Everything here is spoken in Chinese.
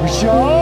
不行。